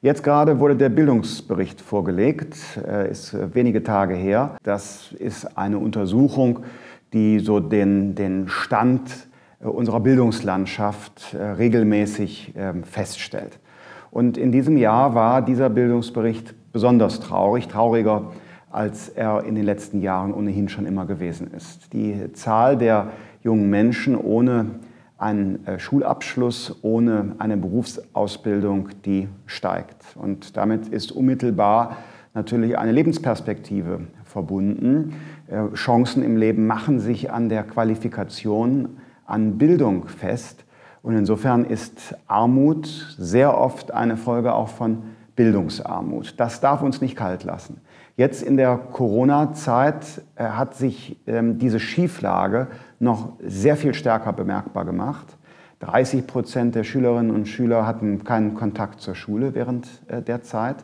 Jetzt gerade wurde der Bildungsbericht vorgelegt, äh, ist wenige Tage her. Das ist eine Untersuchung, die so den, den Stand äh, unserer Bildungslandschaft äh, regelmäßig ähm, feststellt. Und in diesem Jahr war dieser Bildungsbericht besonders traurig, trauriger als er in den letzten Jahren ohnehin schon immer gewesen ist. Die Zahl der jungen Menschen ohne einen äh, Schulabschluss, ohne eine Berufsausbildung, die steigt. Und damit ist unmittelbar natürlich eine Lebensperspektive verbunden. Äh, Chancen im Leben machen sich an der Qualifikation, an Bildung fest. Und insofern ist Armut sehr oft eine Folge auch von Bildungsarmut. Das darf uns nicht kalt lassen. Jetzt in der Corona-Zeit äh, hat sich ähm, diese Schieflage noch sehr viel stärker bemerkbar gemacht. 30 Prozent der Schülerinnen und Schüler hatten keinen Kontakt zur Schule während äh, der Zeit.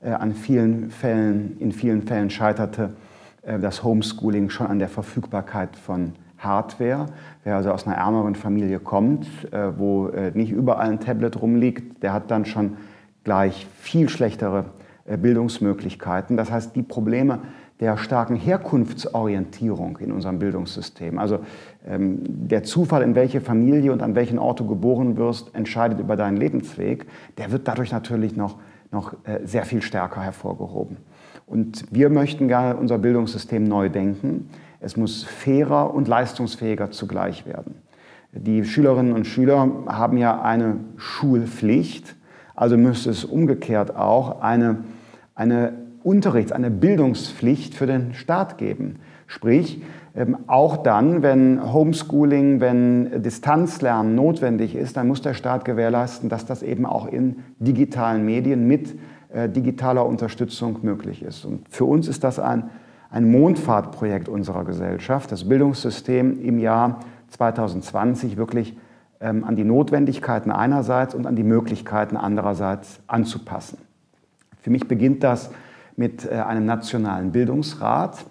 Äh, an vielen Fällen, in vielen Fällen scheiterte das Homeschooling schon an der Verfügbarkeit von Hardware. Wer also aus einer ärmeren Familie kommt, wo nicht überall ein Tablet rumliegt, der hat dann schon gleich viel schlechtere äh, Bildungsmöglichkeiten. Das heißt, die Probleme der starken Herkunftsorientierung in unserem Bildungssystem, also ähm, der Zufall, in welche Familie und an welchen Ort du geboren wirst, entscheidet über deinen Lebensweg, der wird dadurch natürlich noch, noch äh, sehr viel stärker hervorgehoben. Und wir möchten gerne unser Bildungssystem neu denken. Es muss fairer und leistungsfähiger zugleich werden. Die Schülerinnen und Schüler haben ja eine Schulpflicht, also müsste es umgekehrt auch eine eine Unterrichts-, eine Bildungspflicht für den Staat geben. Sprich, ähm, auch dann, wenn Homeschooling, wenn Distanzlernen notwendig ist, dann muss der Staat gewährleisten, dass das eben auch in digitalen Medien mit äh, digitaler Unterstützung möglich ist. Und für uns ist das ein, ein Mondfahrtprojekt unserer Gesellschaft, das Bildungssystem im Jahr 2020 wirklich an die Notwendigkeiten einerseits und an die Möglichkeiten andererseits anzupassen. Für mich beginnt das mit äh, einem nationalen Bildungsrat.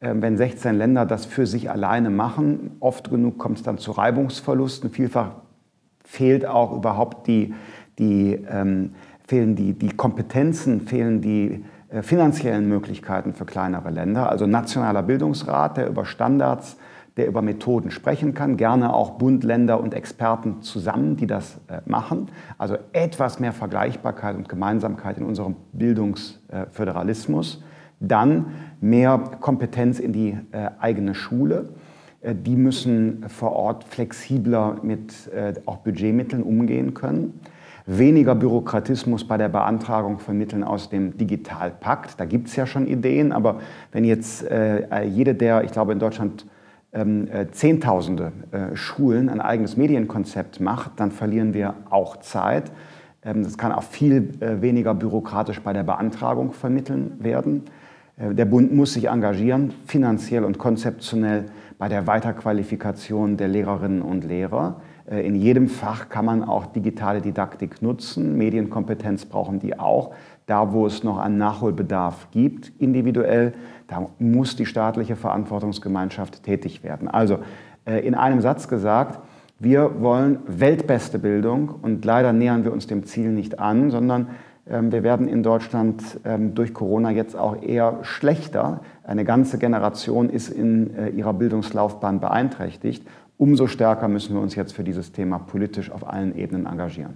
Ähm, wenn 16 Länder das für sich alleine machen, oft genug kommt es dann zu Reibungsverlusten. Vielfach fehlt auch überhaupt die, die, ähm, fehlen die, die Kompetenzen, fehlen die äh, finanziellen Möglichkeiten für kleinere Länder. Also nationaler Bildungsrat, der über Standards der über Methoden sprechen kann, gerne auch Bund, Länder und Experten zusammen, die das äh, machen. Also etwas mehr Vergleichbarkeit und Gemeinsamkeit in unserem Bildungsföderalismus. Dann mehr Kompetenz in die äh, eigene Schule. Äh, die müssen vor Ort flexibler mit auch Budgetmitteln umgehen können weniger Bürokratismus bei der Beantragung von Mitteln aus dem Digitalpakt. Da gibt es ja schon Ideen, aber wenn jetzt äh, jede der, ich glaube in Deutschland Zehntausende äh, Schulen ein eigenes Medienkonzept macht, dann verlieren wir auch Zeit. Ähm, das kann auch viel äh, weniger bürokratisch bei der Beantragung vermitteln werden. Der Bund muss sich engagieren, finanziell und konzeptionell bei der Weiterqualifikation der Lehrerinnen und Lehrer. In jedem Fach kann man auch digitale Didaktik nutzen. Medienkompetenz brauchen die auch. Da, wo es noch einen Nachholbedarf gibt, individuell, da muss die staatliche Verantwortungsgemeinschaft tätig werden. Also äh, in einem Satz gesagt, wir wollen weltbeste Bildung und leider nähern wir uns dem Ziel nicht an, sondern ähm, wir werden in Deutschland ähm, durch Corona jetzt auch eher schlechter. Eine ganze Generation ist in äh, ihrer Bildungslaufbahn beeinträchtigt. Umso stärker müssen wir uns jetzt für dieses Thema politisch auf allen Ebenen engagieren.